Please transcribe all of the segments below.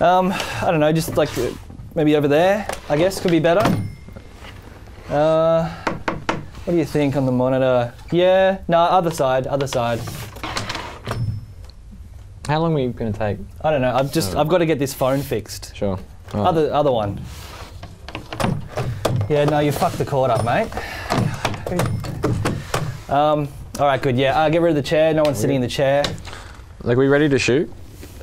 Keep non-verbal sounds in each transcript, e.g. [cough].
Um, I don't know, just like uh, maybe over there, I guess, could be better. Uh, what do you think on the monitor? Yeah, no, other side, other side. How long are you going to take? I don't know. I've just I've got to get this phone fixed. Sure. Right. Other other one. Yeah, no, you fucked the cord up, mate. Um, all right, good. Yeah, uh, get rid of the chair. No one's sitting in the chair. Like, we ready to shoot?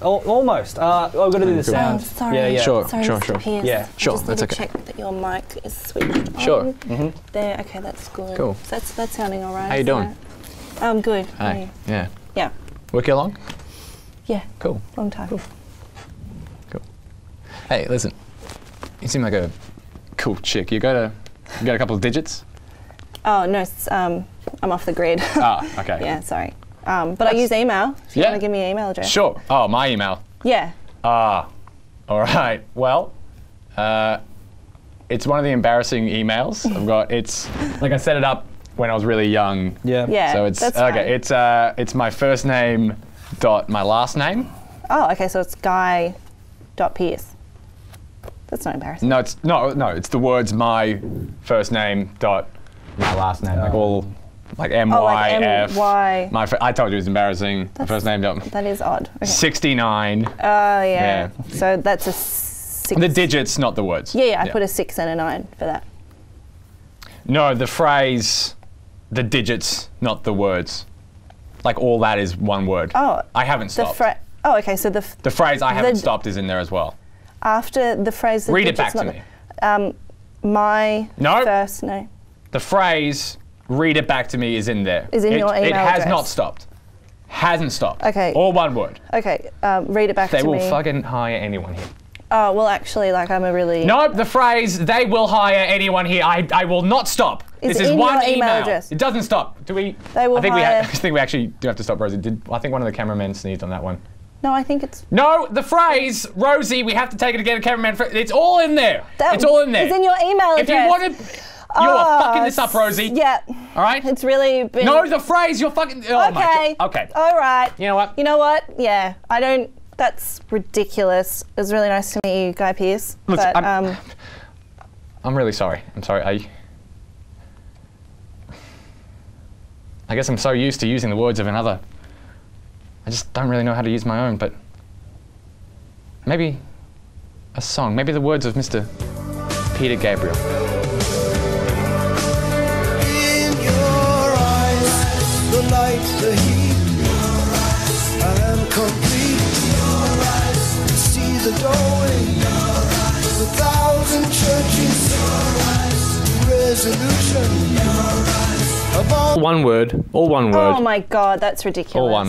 Al- almost. Uh, oh, I've got to do the Cool. sound. Um, sorry. Yeah, yeah. Sure, Sorry, sure, sure. Pierce. Yeah, I sure, just that's need to okay. check that your mic is switched Sure. on. Mhm. There. Okay, that's good. Cool. So that's that's sounding all right. How you doing? I'm good. How are Hey. Yeah. Yeah. Work here long? Yeah. Cool. Long time. Cool. Hey, listen. You seem like a cool chick. You got a, you got a couple of digits? Oh no, it's, um, I'm off the grid. Ah, [laughs] okay. yeah, sorry. Um, but I use email. If you Yeah. want to give me an email address. Sure. Oh, my email. Yeah. Ah, all right. Well, uh, it's one of the embarrassing emails I've got. It's like I set it up when I was really young. Yeah. Yeah. So it's that's okay. fine. It's uh, it's my first name dot my last name. Oh, okay. So it's Guy. Dot Pierce. That's not embarrassing. No, it's no, no. It's the words my first name dot my last name, like all like M Oh, Y like F. M-Y. My fir- I told you it was embarrassing. My That's- first name dot That is odd. Okay. sixty nine. Oh yeah. Yeah. So that's a six. The digits, not the words. Yeah, yeah. I put a six and a nine for that. No, the phrase, the digits, not the words. Like all that is one word. Oh. I haven't The stopped. Oh, okay. So the f- the phrase I haven't the- stopped is in there as well. after the phrase. The Read it back digits, to me. Um, my No. first name. The phrase "read it back to me" is in there. Is in it, your It has address. not stopped. Hasn't stopped. Okay. All one word. Okay. Um, read it back They to me. They will fucking hire anyone here. oh well, actually, like I'm a really. Nope, the phrase "they will hire anyone here." I, I will not stop. Is this is one your email address. It doesn't stop. Do we? They will I think we. hire- [laughs] I think we actually do have to stop, Rosie. Did I think one of the cameramen sneezed on that one? No, I think it's. No, the phrase "Rosie, we have to take it to get a cameraman." It's all in there. That it's all in there. It's in your email if you address. want to, you are Oh, fucking this up, Rosie. Yeah. All right. It's really been. no, the phrase you're fucking. Oh okay. Okay. All right. You know what? You know what? Yeah. I don't. That's ridiculous. It was really nice to meet you, Guy Pearce. Look, but I'm- um, I'm really sorry. I'm sorry. I. I guess I'm so used to using the words of another. I just don't really know how to use my own, but maybe a song, maybe the words of Mr. Peter Gabriel. Resolution. All One word, all one word. oh my god, that's ridiculous. All one.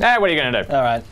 Eh, what are you gonna do? All right.